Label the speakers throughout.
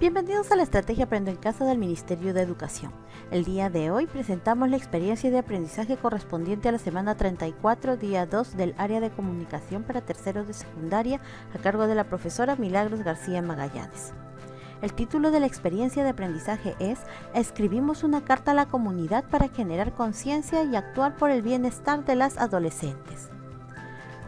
Speaker 1: Bienvenidos a la Estrategia Aprendo en Casa del Ministerio de Educación. El día de hoy presentamos la experiencia de aprendizaje correspondiente a la semana 34, día 2 del área de comunicación para terceros de secundaria a cargo de la profesora Milagros García Magallanes. El título de la experiencia de aprendizaje es Escribimos una carta a la comunidad para generar conciencia y actuar por el bienestar de las adolescentes.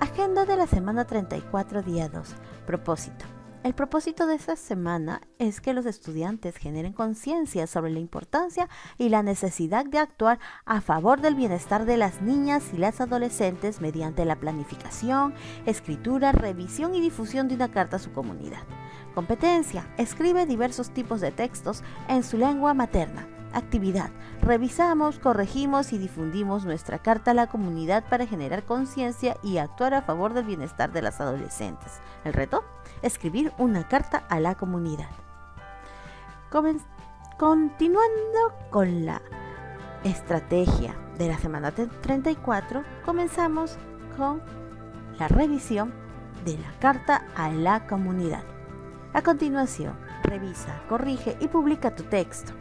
Speaker 1: Agenda de la semana 34, día 2. Propósito. El propósito de esta semana es que los estudiantes generen conciencia sobre la importancia y la necesidad de actuar a favor del bienestar de las niñas y las adolescentes mediante la planificación, escritura, revisión y difusión de una carta a su comunidad. Competencia. Escribe diversos tipos de textos en su lengua materna. Actividad. Revisamos, corregimos y difundimos nuestra carta a la comunidad para generar conciencia y actuar a favor del bienestar de las adolescentes. El reto escribir una carta a la comunidad. continuando con la estrategia de la semana 34, comenzamos con la revisión de la carta a la comunidad. A continuación, revisa, corrige y publica tu texto.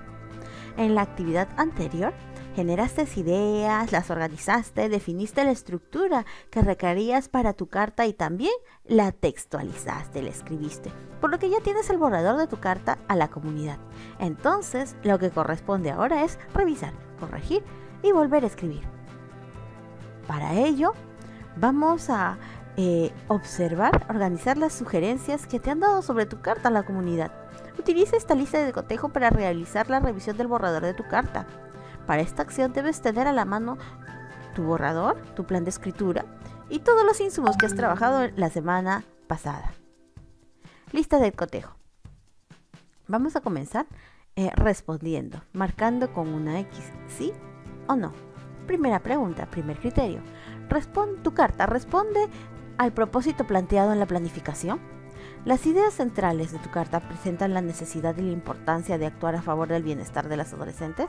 Speaker 1: En la actividad anterior, Generaste ideas, las organizaste, definiste la estructura que requerías para tu carta y también la textualizaste, la escribiste, por lo que ya tienes el borrador de tu carta a la comunidad. Entonces, lo que corresponde ahora es revisar, corregir y volver a escribir. Para ello, vamos a eh, observar, organizar las sugerencias que te han dado sobre tu carta a la comunidad. Utiliza esta lista de cotejo para realizar la revisión del borrador de tu carta. Para esta acción debes tener a la mano tu borrador, tu plan de escritura y todos los insumos que has trabajado la semana pasada. Lista del cotejo. Vamos a comenzar eh, respondiendo, marcando con una X, sí o no. Primera pregunta, primer criterio. Responde tu carta, responde al propósito planteado en la planificación. Las ideas centrales de tu carta presentan la necesidad y la importancia de actuar a favor del bienestar de las adolescentes.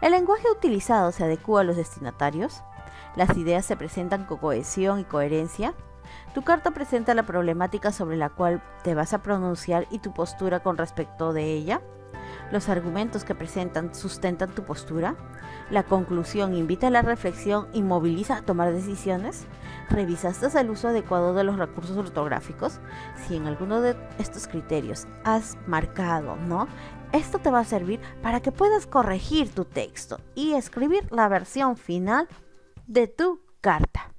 Speaker 1: El lenguaje utilizado se adecua a los destinatarios. Las ideas se presentan con cohesión y coherencia. Tu carta presenta la problemática sobre la cual te vas a pronunciar y tu postura con respecto de ella. Los argumentos que presentan sustentan tu postura. La conclusión invita a la reflexión y moviliza a tomar decisiones. ¿Revisaste el uso adecuado de los recursos ortográficos? Si en alguno de estos criterios has marcado, ¿no? Esto te va a servir para que puedas corregir tu texto y escribir la versión final de tu carta.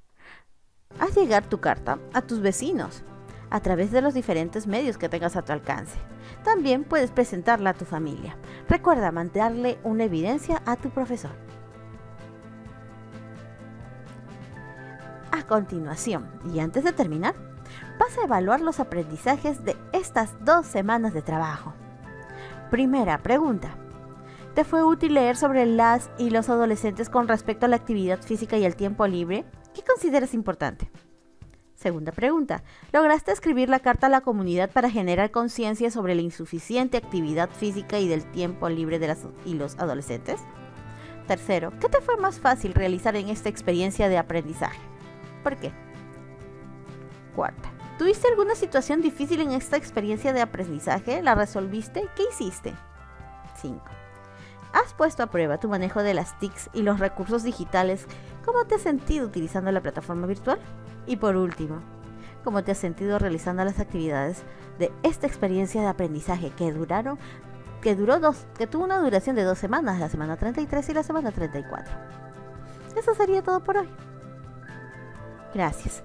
Speaker 1: Haz llegar tu carta a tus vecinos a través de los diferentes medios que tengas a tu alcance. También puedes presentarla a tu familia. Recuerda mandarle una evidencia a tu profesor. A continuación, y antes de terminar, vas a evaluar los aprendizajes de estas dos semanas de trabajo. Primera pregunta. ¿Te fue útil leer sobre las y los adolescentes con respecto a la actividad física y el tiempo libre? ¿Qué consideras importante? Segunda pregunta. ¿Lograste escribir la carta a la comunidad para generar conciencia sobre la insuficiente actividad física y del tiempo libre de las y los adolescentes? Tercero, ¿qué te fue más fácil realizar en esta experiencia de aprendizaje? ¿Por qué? Cuarta, ¿tuviste alguna situación difícil en esta experiencia de aprendizaje? ¿La resolviste? ¿Qué hiciste? 5. ¿Has puesto a prueba tu manejo de las TICs y los recursos digitales? ¿Cómo te has sentido utilizando la plataforma virtual? Y por último, ¿cómo te has sentido realizando las actividades de esta experiencia de aprendizaje que duraron, que duró dos, que tuvo una duración de dos semanas, la semana 33 y la semana 34? Eso sería todo por hoy. Gracias.